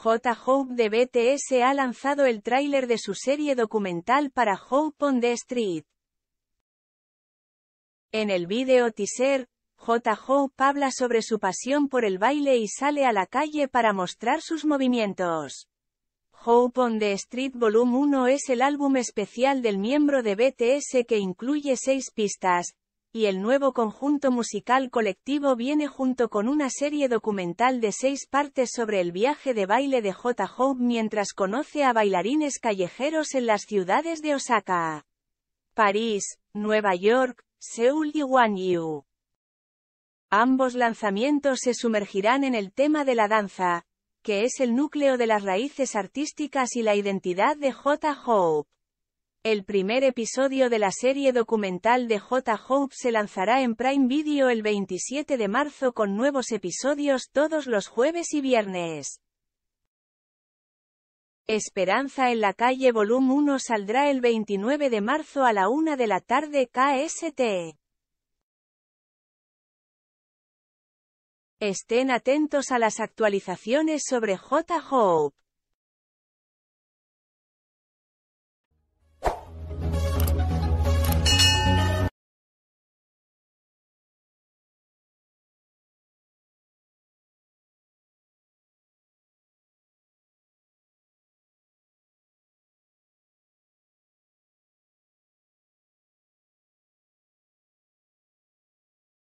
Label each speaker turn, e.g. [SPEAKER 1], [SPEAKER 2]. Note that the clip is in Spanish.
[SPEAKER 1] J. Hope de BTS ha lanzado el tráiler de su serie documental para Hope on the Street. En el vídeo teaser, J. Hope habla sobre su pasión por el baile y sale a la calle para mostrar sus movimientos. Hope on the Street Volume 1 es el álbum especial del miembro de BTS que incluye seis pistas, y el nuevo conjunto musical colectivo viene junto con una serie documental de seis partes sobre el viaje de baile de J. Hope mientras conoce a bailarines callejeros en las ciudades de Osaka, París, Nueva York, Seúl y Gwangju. Ambos lanzamientos se sumergirán en el tema de la danza, que es el núcleo de las raíces artísticas y la identidad de J. Hope. El primer episodio de la serie documental de J. Hope se lanzará en Prime Video el 27 de marzo con nuevos episodios todos los jueves y viernes. Esperanza en la calle Volumen 1 saldrá el 29 de marzo a la 1 de la tarde KST. Estén atentos a las actualizaciones sobre J. Hope.